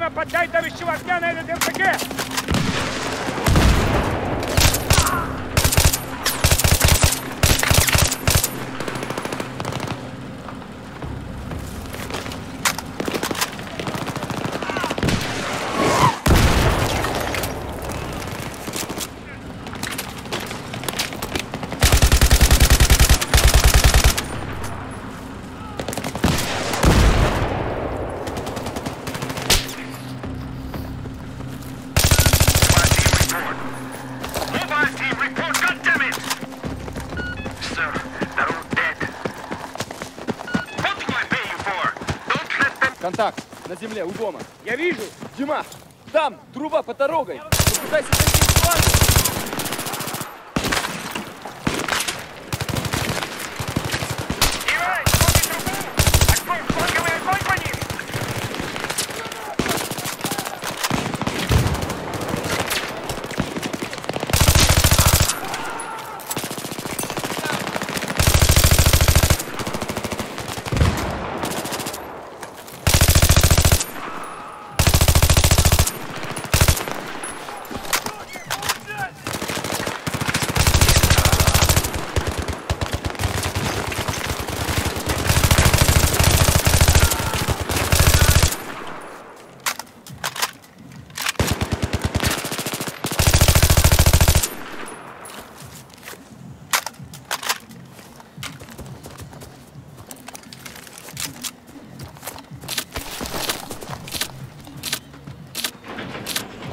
Дима, поддай давящего огня на этот РПГ! Контакт. На земле, у дома. Я вижу! Дима, там, труба по дорогой. Попытайся зайти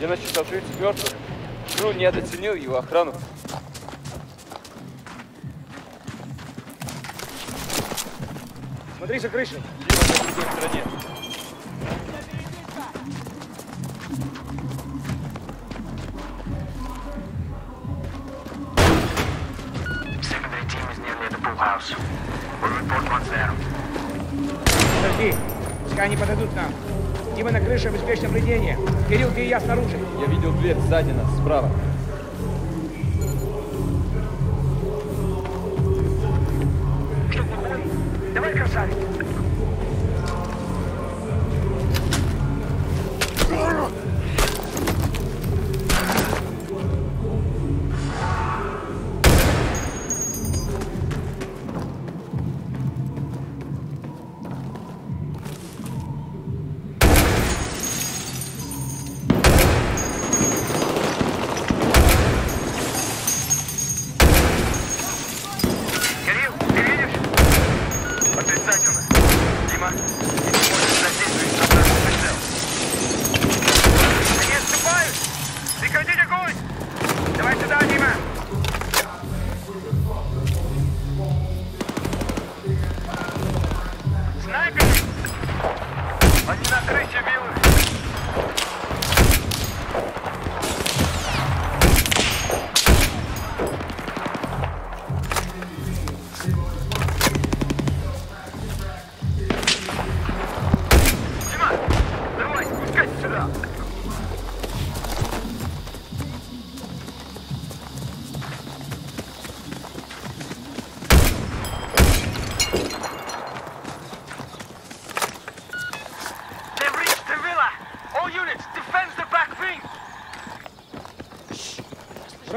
Я насчитал 30 мертвых. Кру недооценил его охрану. Смотри за крышей! Дима на другой стороне. Подожди! Пускай они подойдут нам! Дима на крыше в вледении! Кирилл, ты и я снаружи! Я видел дверь сзади нас, справа.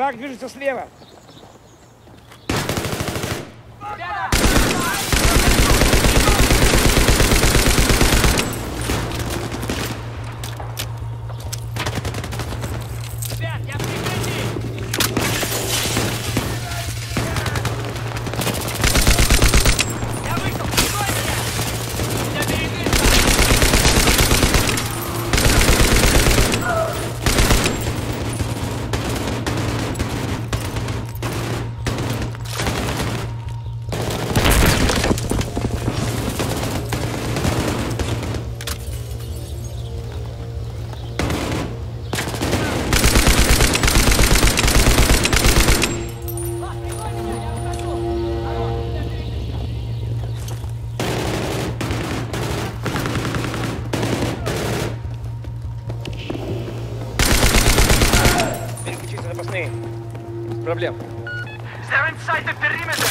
Враг движется слева! Запасные! Без проблем. They're inside the perimeter!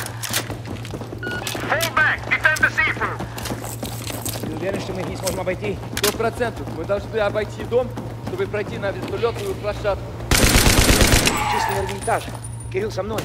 Fall back! Defend the see-through! Уверен, что мы их не сможем обойти? Сто процентов. Мы должны обойти дом, чтобы пройти на вертолетную площадку. Чистый верхний этаж. Кирилл со мной.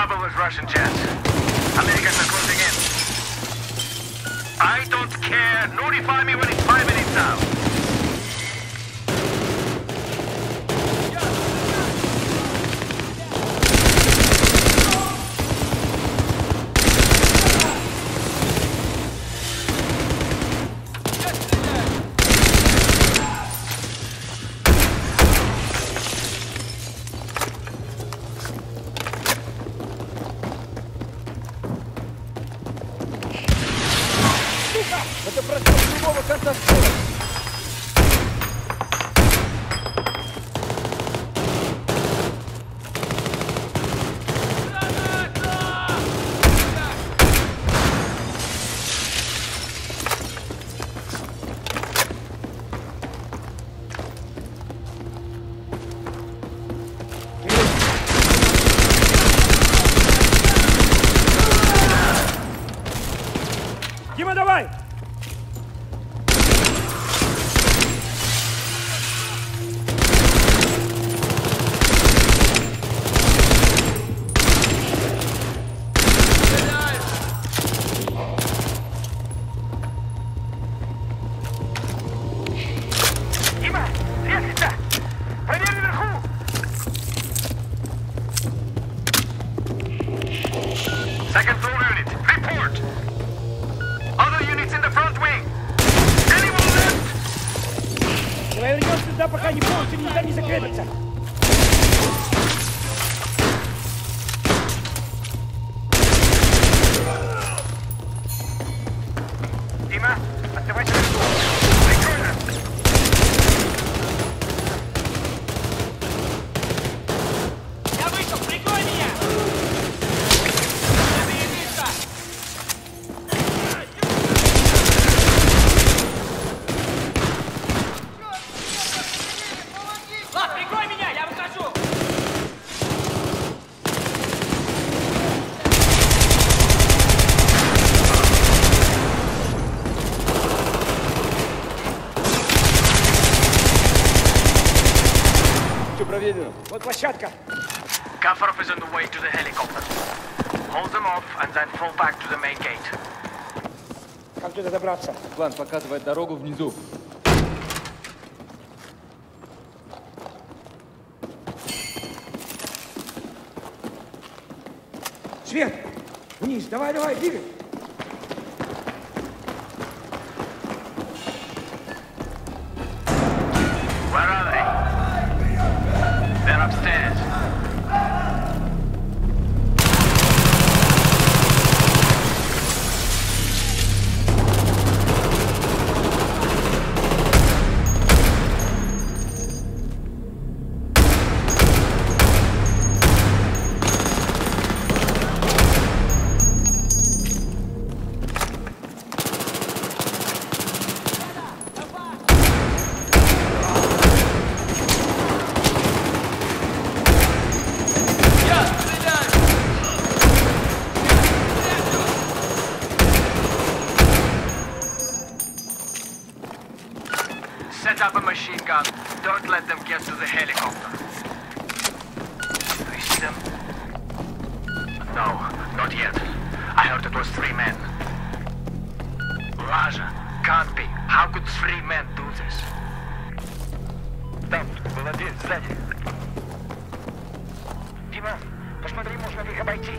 Trouble with Russian jets. Americans are closing in. I don't care. Notify me when it's five minutes out. Дима, давай! Все проверено. Вот площадка. Kafarov is on the way to the helicopter. Hold them off and then fall back to the main gate. Как туда добраться? План показывает дорогу внизу. Свет! Вниз, давай, давай, двигай! Don't let them get to the helicopter. Do you see them? No, not yet. I heard it was three men. Raja, can't be. How could three men do this? Там был один сзади. Дима, посмотри, можно ли их обойти.